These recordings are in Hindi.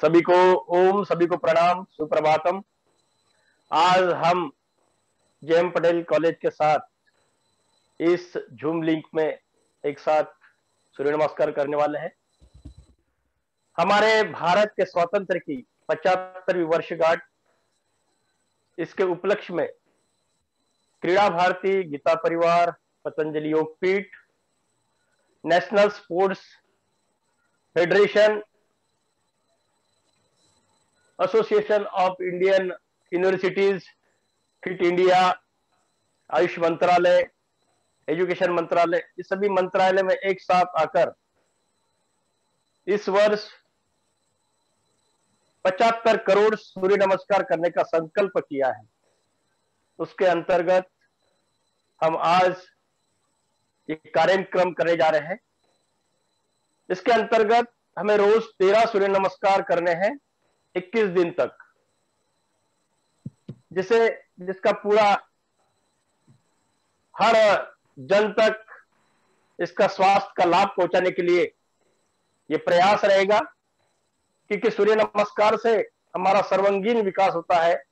सभी को ओम, सभी को प्रणाम, सुप्रभातम। आज हम जेएम पटेल कॉलेज के साथ इस जूम लिंक में एक साथ सूर्य नमस्कार करने वाले हैं। हमारे भारत के स्वतंत्र की पचहत्तरवीं वर्षगांठ, इसके उपलक्ष्य में क्रीड़ा भारती, गीता परिवार, Patanjali Yog Peeth, National Sports Federation Association of Indian Universities Fit India Ayush मंत्रालय एजुकेशन मंत्रालय इस सभी मंत्रालय में एक साथ आकर इस वर्ष पचहत्तर करोड़ सूर्य नमस्कार करने का संकल्प किया है। उसके अंतर्गत हम आज ये कार्यक्रम करने जा रहे हैं। इसके अंतर्गत हमें रोज तेरह सूर्य नमस्कार करने हैं। 21 दिन तक। जिसे, जिसका पूरा हर जन तक इसका स्वास्थ्य का लाभ पहुँचाने के लिए ये प्रयास रहेगा, क्योंकि सूर्य नमस्कार से हमारा सर्वांगीण विकास होता है,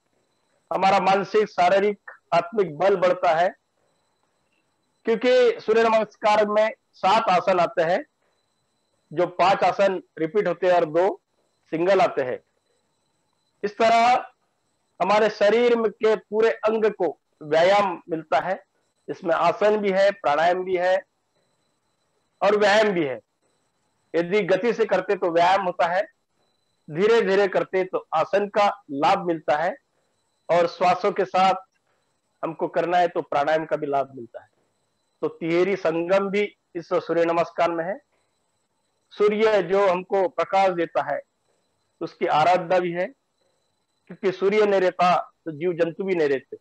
हमारा मानसिक, शारीरिक, आत्मिक बल बढ़ता है, क्योंकि सूर्य नमस्कार में सात आसन आते हैं, जो पाँच आसन रिपीट होते हैं और दो सिंगल आते हैं। इस तरह हमारे शरीर के पूरे अंग को व्यायाम मिलता है। इसमें आसन भी है, प्राणायाम भी है और व्यायाम भी है। यदि गति से करते तो व्यायाम होता है धीरे धीरे करते तो आसन का लाभ मिलता है और श्वासों के साथ हमको करना है तो प्राणायाम का भी लाभ मिलता है। तो तिहेरी संगम भी इस सूर्य नमस्कार में है। सूर्य जो हमको प्रकाश देता है, उसकी आराधना भी है। क्योंकि सूर्य नहीं रहता तो जीव जंतु भी नहीं रहते।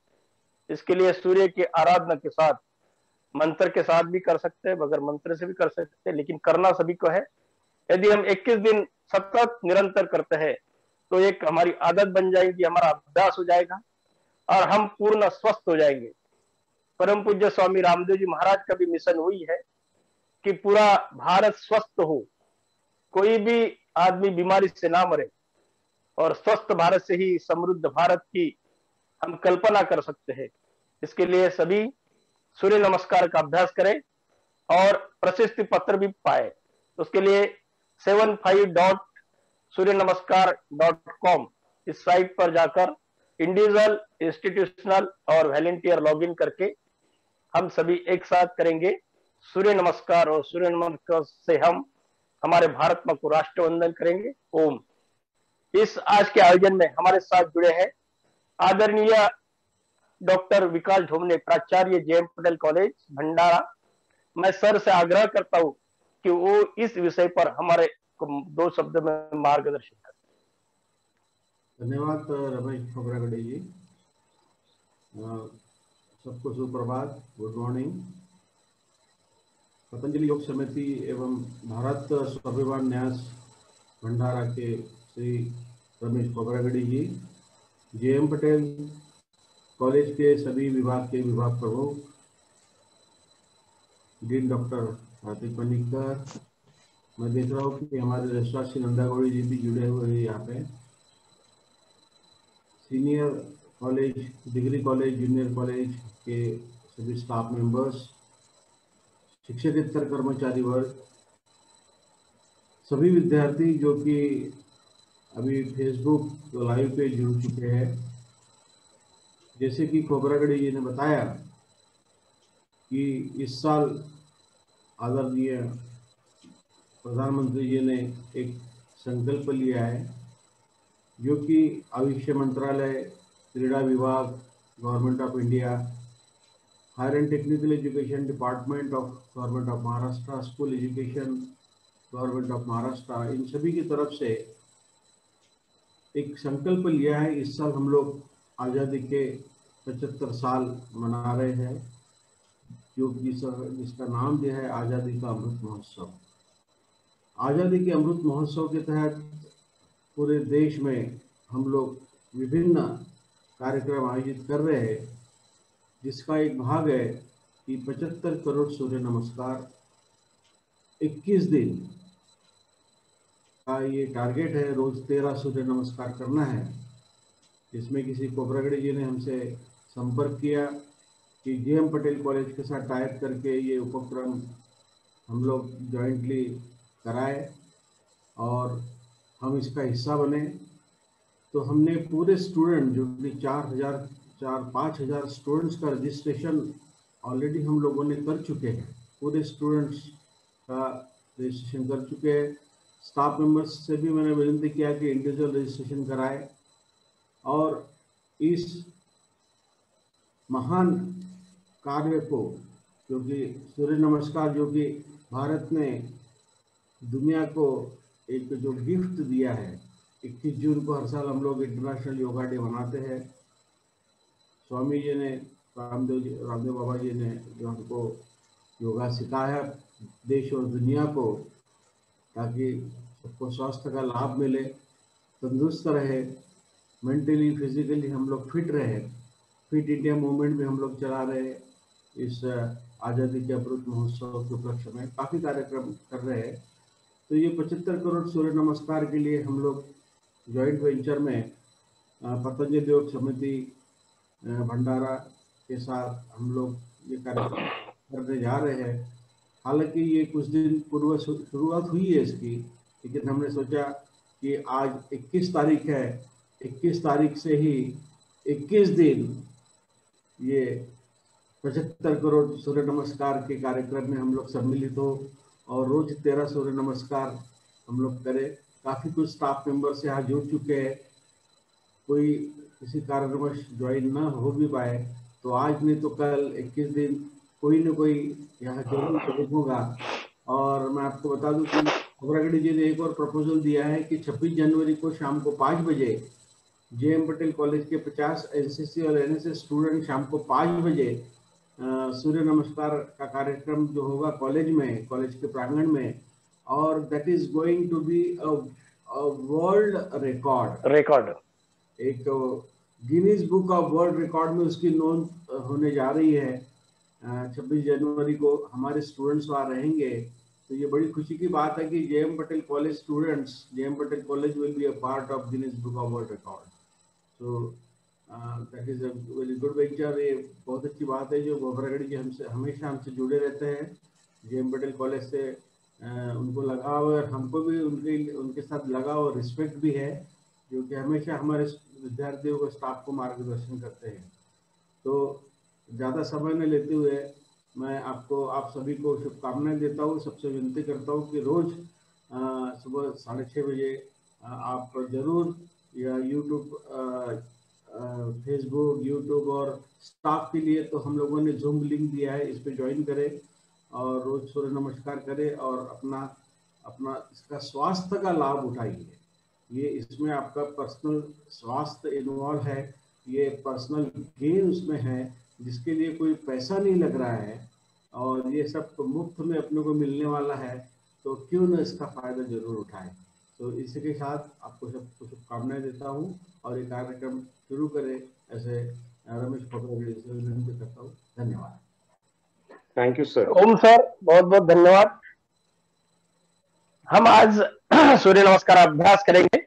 इसके लिए सूर्य की आराधना के साथ, मंत्र के साथ भी कर सकते हैं बगैर मंत्र से भी कर सकते हैं, लेकिन करना सभी को है। यदि हम 21 दिन सतत निरंतर करते हैं तो एक हमारी आदत बन जाएगी, हमारा अभ्यास हो जाएगा, और हम पूर्ण स्वस्थ हो जाएँगे। परम पूज्य स्वामी रामदेव जी महाराज का भी मिशन हुई है कि पूरा भारत स्वस्थ हो। कोई भी आदमी बीमारी से ना मरे। और स्वस्थ भारत से ही समृद्ध भारत की हम कल्पना कर सकते हैं। इसके लिए सभी सूर्य नमस्कार का अभ्यास करें और प्रशस्ति पत्र भी पाए। उसके लिए सेवन फाइव डॉट सूर्य नमस्कार डॉट कॉम इस साइट पर जाकर इंडिविजुअल इंस्टीट्यूशनल और वॉलेंटियर लॉगिन करके हम सभी एक साथ करेंगे। सूर्य नमस्कार और सूर्य नमस्कार से हम हमारे भारत को राष्ट्र वंदन करेंगे। ओम। इस आज के आयोजन में हमारे साथ जुड़े हैं आदरणीय डॉक्टर विकास ढोमने प्राचार्य जेएम पटेल कॉलेज, भंडारा। मैं सर से आग्रह करता हूँ कि वो इस विषय पर हमारे दो शब्द में मार्गदर्शन करें। धन्यवाद, रमेश खोबरागड़े जी। सबको सुप्रभात, गुड मॉर्निंग। पतंजलि योग समिति एवं भारत स्वाभिमान न्यास भंडारा के Shri Ramesh Khobragade ji J M Patel college के सभी विभाग के विभाग प्रमुख डीन डॉक्टर हार्दिक पनिकर मैं देख रहा हूँ कि हमारे रजिस्ट्रार श्री नंदा जी भी जुड़े हुए हैं यहाँ पे। Senior college degree college junior college के सभी स्टाफ मेंबर्स शिक्षकेतर कर्मचारी वर्ग, सभी विद्यार्थी जो कि अभी फेसबुक लाइव पे जुड़ चुके हैं। जैसे कि खोबरागढ़ी जी ने बताया कि इस साल आदरणीय प्रधानमंत्री जी ने एक संकल्प लिया है, जो कि आयुष्य मंत्रालय, क्रीड़ा विभाग, government of India, higher and technical education department of government of Maharashtra, school education government of Maharashtra, इन सभी की तरफ़ से एक संकल्प लिया है, इस साल हम लोग आज़ादी के पचहत्तर साल मना रहे हैं। जो जिसका नाम जो है, आज़ादी का अमृत महोत्सव। आज़ादी के अमृत महोत्सव के तहत पूरे देश में हम लोग विभिन्न कार्यक्रम आयोजित कर रहे हैं, जिसका एक भाग है कि पचहत्तर करोड़ सूर्य नमस्कार 21 दिन का ये टारगेट है, रोज तेरह सूर्य नमस्कार करना है। इसमें किसी कोबरागड़ी जी ने हमसे संपर्क किया कि जे एम पटेल कॉलेज के साथ टाइप करके ये उपक्रम हम लोग जॉइंटली कराए और हम इसका हिस्सा बने। तो हमने पूरे स्टूडेंट जो कि चार हज़ार, चार, पाँच हज़ार स्टूडेंट्स का रजिस्ट्रेशन ऑलरेडी हम लोगों ने कर चुके हैं। पूरे स्टूडेंट्स का रजिस्ट्रेशन कर चुके हैं। स्टाफ मेंबर्स से भी मैंने विनती किया कि इंडिविजुअल रजिस्ट्रेशन कराए और इस महान कार्य को जो कि सूर्य नमस्कार जो कि भारत ने दुनिया को एक जो गिफ्ट दिया है 21 जून को हर साल हम लोग इंटरनेशनल योगा डे मनाते हैं। स्वामी जी ने, रामदेव जी, रामदेव बाबा जी ने जो हमको योगा सिखाया देश और दुनिया को ताकि सबको स्वास्थ्य का लाभ मिले, तंदुरुस्त रहे मेंटली फिजिकली हम लोग फिट रहे फिट इंडिया मूवमेंट भी हम लोग चला रहे, इस आज़ादी के अमृत महोत्सव के उपलक्ष्य में काफ़ी कार्यक्रम कर रहे हैं। तो ये पचहत्तर करोड़ सूर्य नमस्कार के लिए हम लोग जॉइंट वेंचर में पतंजलि योग समिति भंडारा के साथ हम लोग ये कार्यक्रम करने जा रहे हैं। हालाँकि ये कुछ दिन पूर्व शुरुआत हुई है इसकी, लेकिन हमने सोचा कि आज 21 तारीख है 21 तारीख से ही 21 दिन ये पचहत्तर करोड़ सूर्य नमस्कार के कार्यक्रम में हम लोग सम्मिलित हो और रोज तेरह सूर्य नमस्कार हम लोग करें। काफ़ी कुछ स्टाफ मेंबर से यहाँ जुड़ चुके हैं। कोई किसी कारणवश ज्वाइन ना हो भी पाए तो आज नहीं तो कल 21 दिन कोई ना कोई यहाँ ज़रूर शरीक होगा। और मैं आपको बता दूँ कि खबरागढ़ी जी ने एक और प्रपोजल दिया है कि 26 जनवरी को शाम को पाँच बजे जे एम पटेल कॉलेज के 50 एनसीसी और एनएसएस स्टूडेंट शाम को पाँच बजे सूर्य नमस्कार का कार्यक्रम जो होगा कॉलेज में कॉलेज के प्रांगण में और that is going to be world record record एक Guinness book of world record में उसकी नोंद होने जा रही है। छब्बीस जनवरी को हमारे स्टूडेंट्स वहाँ रहेंगे। तो ये बड़ी खुशी की बात है कि J M Patel college students J M Patel college will be a part of Guinness book of world record so that is a very good venture ये बहुत अच्छी बात है जो गोबरागढ़ी जी हमसे हमेशा हमसे जुड़े रहते हैं। जे एम पटेल कॉलेज से uh, उनको लगाव और हमको भी उनके उनके साथ लगाव और रिस्पेक्ट भी है जो कि हमेशा हमारे विद्यार्थियों को स्टाफ को मार्गदर्शन करते हैं। तो ज़्यादा समय न लेते हुए मैं आपको, आप सभी को शुभकामनाएँ देता हूँ। सबसे विनती करता हूँ कि रोज़ सुबह साढ़े छः बजे आप ज़रूर या यूट्यूब फेसबुक, यूट्यूब और स्टाफ के लिए तो हम लोगों ने जूम लिंक दिया है, इस पर ज्वाइन करें और रोज़ सूर्य नमस्कार करें और अपना अपना इसका स्वास्थ्य का लाभ उठाइए। ये इसमें आपका पर्सनल स्वास्थ्य इन्वॉल्व है, ये पर्सनल गेन उसमें है जिसके लिए कोई पैसा नहीं लग रहा है और ये सब तो मुफ़्त में अपने को मिलने वाला है तो क्यों ना इसका फ़ायदा ज़रूर उठाए? तो इसी के साथ आपको सबको शुभकामनाएँ देता हूँ और ये कार्यक्रम शुरू करें ऐसे रमेश पकड़ से विनती करता हूँ। धन्यवाद। Thank you sir Om sir बहुत बहुत धन्यवाद। हम आज सूर्य नमस्कार अभ्यास करेंगे।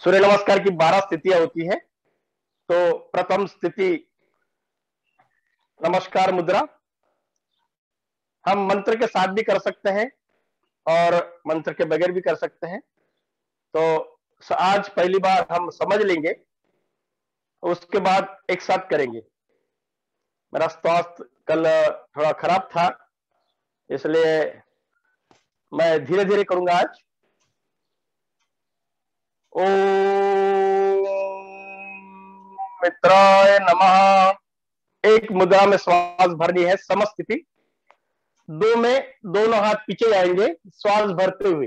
सूर्य नमस्कार की बारह स्थितियाँ होती है तो प्रथम स्थिति नमस्कार मुद्रा। हम मंत्र के साथ भी कर सकते हैं और मंत्र के बगैर भी कर सकते हैं। तो आज पहली बार हम समझ लेंगे, उसके बाद एक साथ करेंगे। मेरा स्वास्थ्य कल थोड़ा खराब था, इसलिए मैं धीरे धीरे करूँगा आज। ओ मित्राय नमः। एक मुद्रा में श्वास भरनी है, समस्थिति। दो में दोनों हाथ पीछे जाएँगे, श्वास भरते हुए।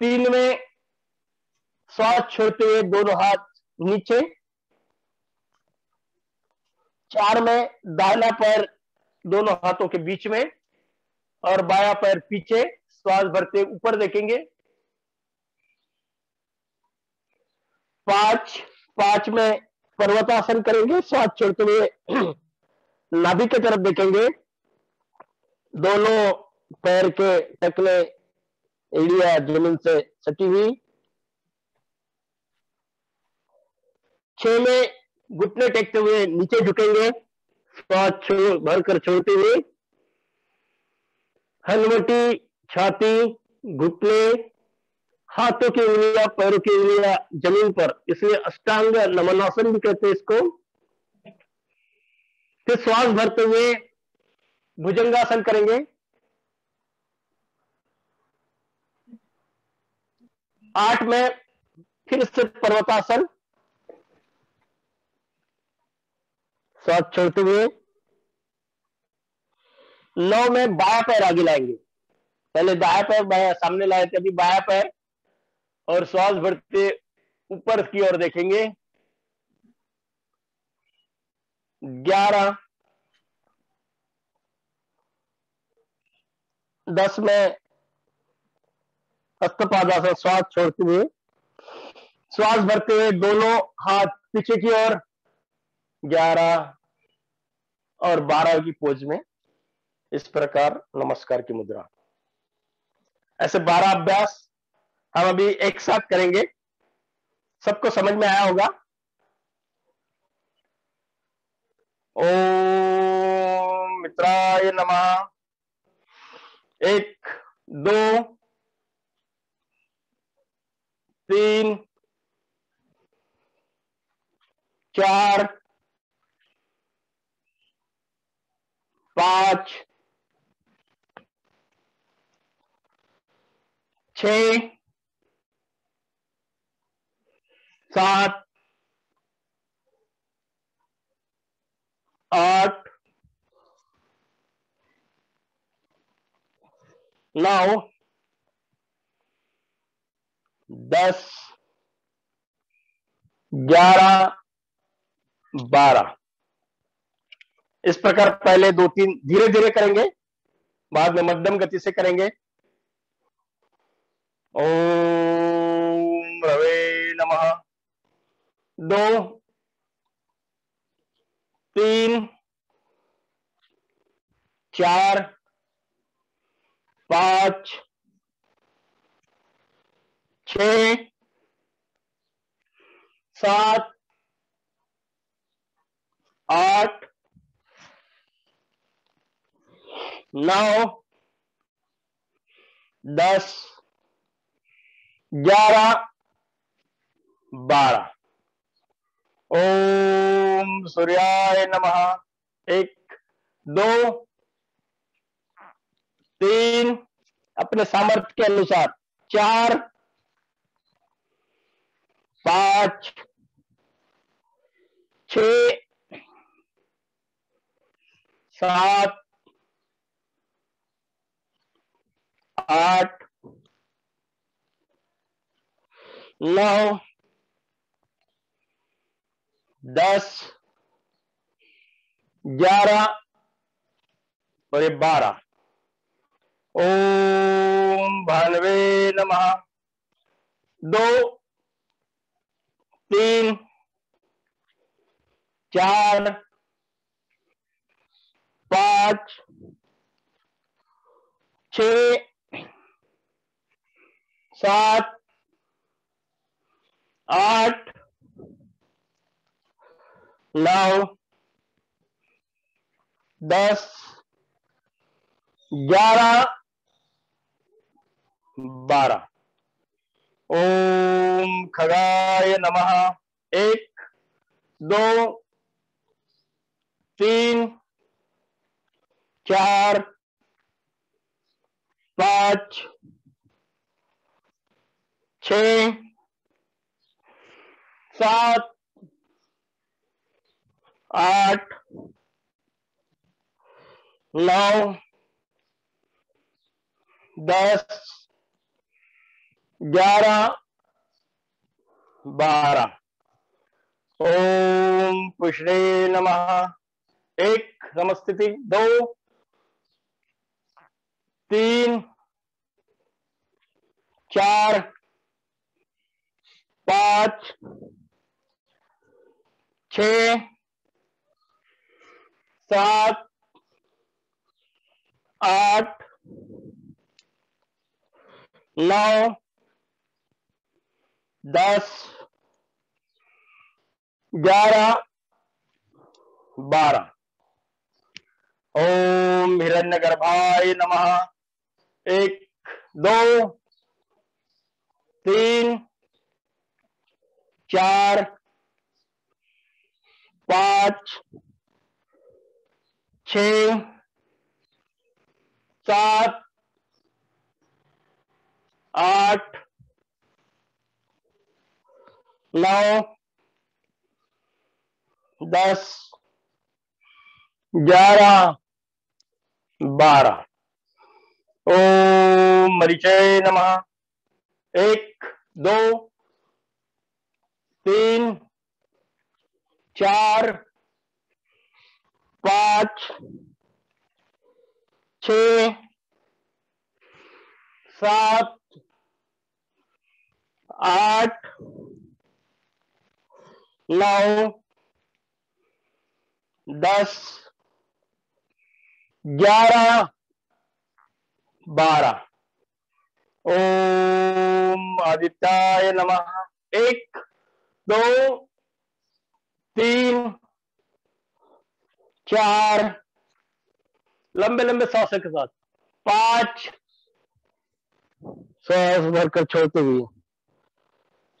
तीन में श्वास छोड़ते हुए दोनों हाथ नीचे। चार में दाहिना पैर दोनों हाथों के बीच में और बाया पैर पीछे, श्वास भरते ऊपर देखेंगे। पाँच पाँच में पर्वतासन करेंगे श्वास छोड़ते हुए नाभि की तरफ़ देखेंगे। दोनों पैर के टकले एड़िया ज़मीन से सटी हुई। छह में घुटने टेकते हुए नीचे झुकेंगे श्वास छोड़ भरकर छोड़ते हुए। हनवटी, छाती, घुटने हाथों की उंगलियाँ पैरों की उंगलियाँ ज़मीन पर। इसलिए अष्टांग नमनासन भी कहते हैं इसको। फिर श्वास भरते हुए भुजंगासन करेंगे। आठ में फिर से पर्वतासन। श्वास छोड़ते हुए। नौ में बाया पैर आगे लाएँगे। पहले दाया पैर बाया सामने लाए थे, अभी बाया पैर और श्वास भरते ऊपर की ओर देखेंगे। ग्यारह। दस में हस्तपादासन श्वास छोड़ते हुए, श्वास भरते हुए दोनों हाथ पीछे की ओर, ग्यारह और बारह की पोज में इस प्रकार नमस्कार की मुद्रा। ऐसे बारह अभ्यास हम अभी एक साथ करेंगे। सबको समझ में आया होगा? ओम मित्राय नमः। एक, दो, तीन, चार, पाँच, छ सात, आठ, नौ, दस, ग्यारह, बारह। इस प्रकार पहले दो तीन धीरे धीरे करेंगे, बाद में मध्यम गति से करेंगे। ओम रवे नमः। दो तीन चार पाँच छ सात आठ नौ दस ग्यारह बारह। ओम सूर्याय नमः। एक, दो, तीन, अपने सामर्थ्य के अनुसार, चार, पाँच, छ, सात, आठ, नौ दस, ग्यारह और ये बारह। ओम भानवे नमः। दो, तीन, चार, पाँच, छ, सात, आठ नौ दस ग्यारह बारह। ओम खगाय नमः। एक दो तीन चार पाँच छ सात आठ, नौ, दस, ग्यारह, बारह। ओम पुष्णे नमः। एक समस्थिति, दो, तीन, चार, पाँच, छ सात, आठ, नौ, दस, ग्यारह, बारह। ओम हिरण्य गर्भाय नम। एक, दो, तीन, चार, पाँच छ सात आठ नौ दस ग्यारह बारह। ओम मरिचय नमः। एक दो तीन चार पाँच छ सात आठ नौ दस ग्यारह बारह। ओम आदित्याय नमः। एक दो तीन चार, लंबे लंबे सांसों के साथ। पाँच, सांस भरकर छोड़ते हुए।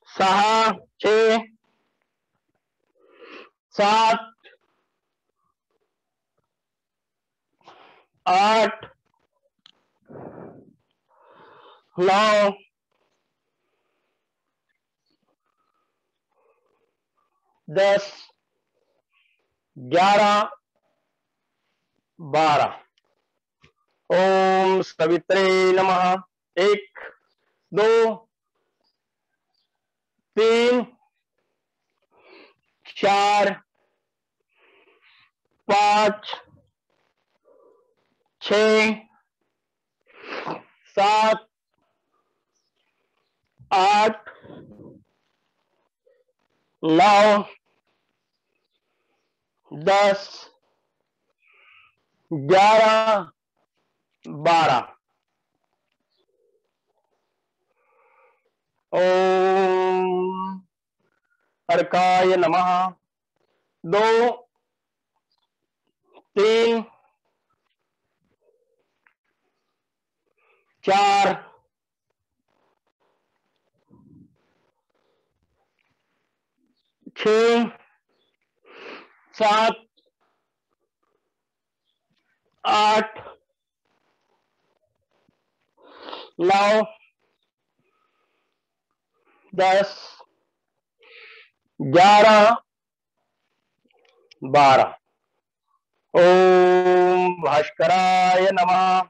सहा छ सात, आठ, नौ, दस, ग्यारह बारह। ओम सवित्रे नमः। एक दो तीन चार पाँच छ सात आठ नौ दस ग्यारह बारह। अर्काय नमः। दो तीन चार। छ सात आठ नौ दस ग्यारह बारह। ओम भास्कराय नमः।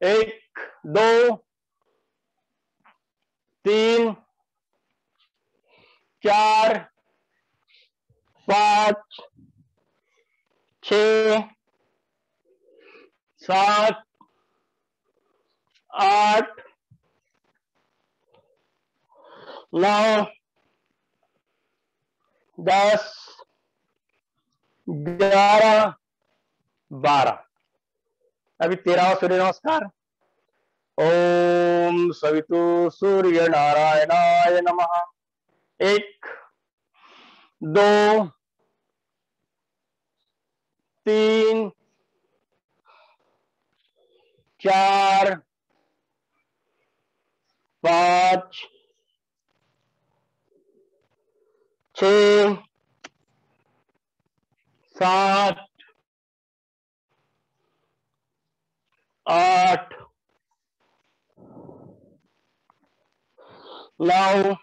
एक दो तीन चार पाँच छ सात, आठ, नौ, दस, ग्यारह, बारह। अभी तेरहवा सूर्य नमस्कार। ओम सवितु सूर्य नारायणाय नमः। एक, दो, तीन चार पाँच छ सात आठ नौ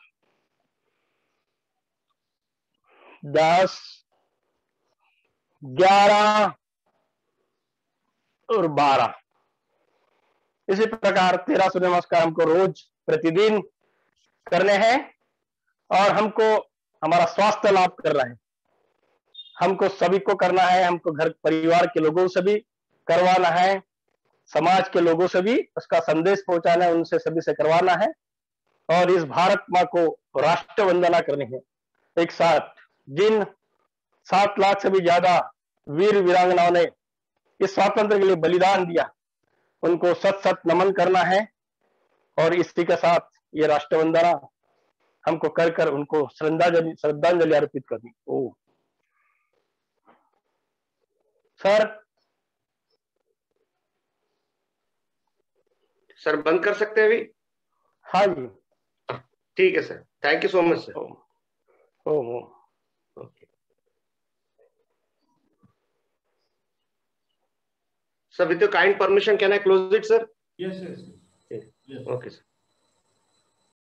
दस ग्यारह और बारह। इसी प्रकार तेरह सूर्य नमस्कार हमको रोज प्रतिदिन करने हैं और हमको हमारा स्वास्थ्य लाभ कर रहा है। हमको सभी को करना है, हमको घर परिवार के लोगों से भी करवाना है, समाज के लोगों से भी उसका संदेश पहुंचाना है, उनसे सभी से करवाना है और इस भारत माँ को राष्ट्र वंदना करनी है। एक साथ, जिन सात लाख से भी ज़्यादा वीर वीरांगनाओं ने इस स्वातंत्र के लिए बलिदान दिया उनको सत सत नमन करना है और इसी के साथ ये राष्ट्रवंदना हमको कर कर उनको श्रद्धांजलि श्रद्धांजलि अर्पित करनी। ओ। सर। सर बंद कर सकते हैं अभी? हाँ जी। ठीक है sir. Thank you so much sir Om Om Om okay sir with your kind permission can I close it sir Yes, yes, yes. Yes. Okay sir